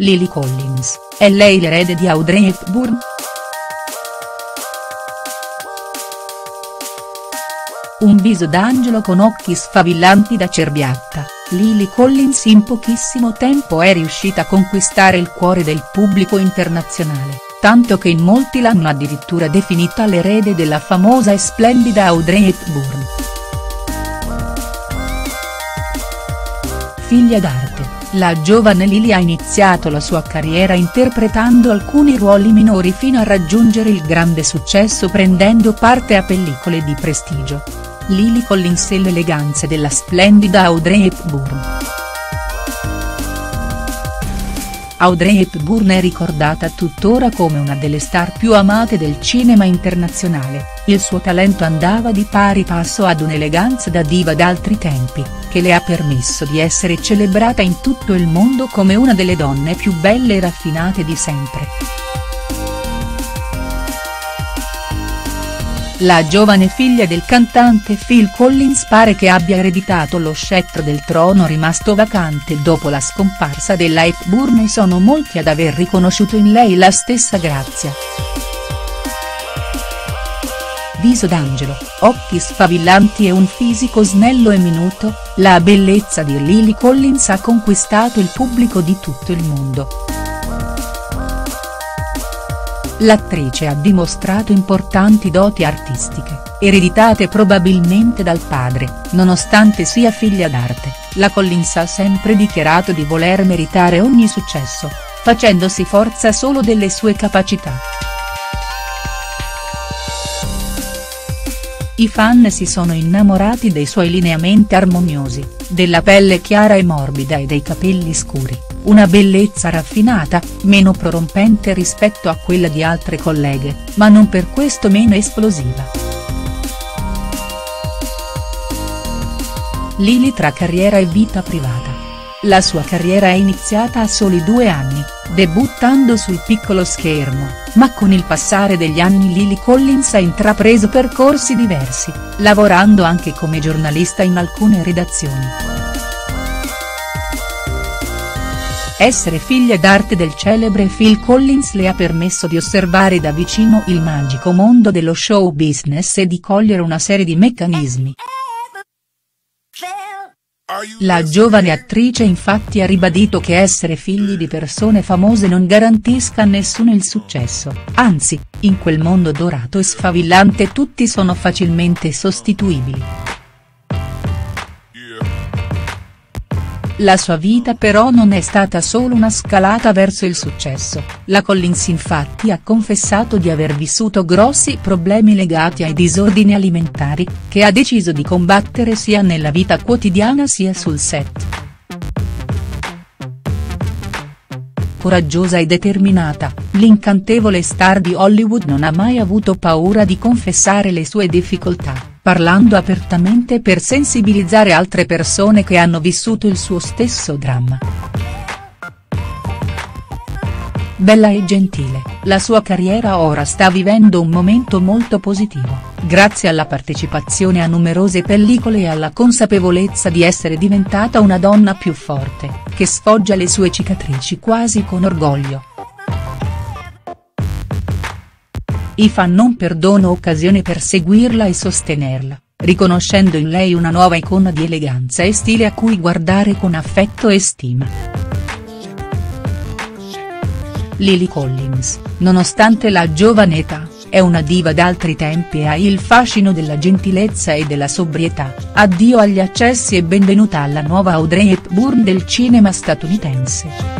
Lily Collins, è lei l'erede di Audrey Hepburn?. Un viso d'angelo con occhi sfavillanti da cerbiatta, Lily Collins in pochissimo tempo è riuscita a conquistare il cuore del pubblico internazionale, tanto che in molti l'hanno addirittura definita l'erede della famosa e splendida Audrey Hepburn. Figlia d'arte la giovane Lily ha iniziato la sua carriera interpretando alcuni ruoli minori fino a raggiungere il grande successo prendendo parte a pellicole di prestigio. Lily Collins e l'eleganza della splendida Audrey Hepburn. Audrey Hepburn è ricordata tuttora come una delle star più amate del cinema internazionale, il suo talento andava di pari passo ad un'eleganza da diva d'altri tempi che le ha permesso di essere celebrata in tutto il mondo come una delle donne più belle e raffinate di sempre. La giovane figlia del cantante Phil Collins pare che abbia ereditato lo scettro del trono rimasto vacante dopo la scomparsa della Hepburn e sono molti ad aver riconosciuto in lei la stessa grazia viso d'angelo, occhi sfavillanti e un fisico snello e minuto, la bellezza di Lily Collins ha conquistato il pubblico di tutto il mondo. L'attrice ha dimostrato importanti doti artistiche, ereditate probabilmente dal padre, nonostante sia figlia d'arte, la Collins ha sempre dichiarato di voler meritare ogni successo, facendosi forza solo delle sue capacità. I fan si sono innamorati dei suoi lineamenti armoniosi, della pelle chiara e morbida e dei capelli scuri, una bellezza raffinata, meno prorompente rispetto a quella di altre colleghe, ma non per questo meno esplosiva. Lily tra carriera e vita privata. La sua carriera è iniziata a soli due anni, debuttando sul piccolo schermo, ma con il passare degli anni Lily Collins ha intrapreso percorsi diversi, lavorando anche come giornalista in alcune redazioni. Essere figlia d'arte del celebre Phil Collins le ha permesso di osservare da vicino il magico mondo dello show business e di cogliere una serie di meccanismi. La giovane attrice infatti ha ribadito che essere figli di persone famose non garantisca a nessuno il successo, anzi, in quel mondo dorato e sfavillante tutti sono facilmente sostituibili. La sua vita però non è stata solo una scalata verso il successo, la Collins infatti ha confessato di aver vissuto grossi problemi legati ai disordini alimentari, che ha deciso di combattere sia nella vita quotidiana sia sul set. Coraggiosa e determinata, l'incantevole star di Hollywood non ha mai avuto paura di confessare le sue difficoltà parlando apertamente per sensibilizzare altre persone che hanno vissuto il suo stesso dramma. Bella e gentile, la sua carriera ora sta vivendo un momento molto positivo, grazie alla partecipazione a numerose pellicole e alla consapevolezza di essere diventata una donna più forte, che sfoggia le sue cicatrici quasi con orgoglio. I fan non perdono occasione per seguirla e sostenerla, riconoscendo in lei una nuova icona di eleganza e stile a cui guardare con affetto e stima. Lily Collins, nonostante la giovane età, è una diva d'altri tempi e ha il fascino della gentilezza e della sobrietà, addio agli accessi e benvenuta alla nuova Audrey Hepburn del cinema statunitense.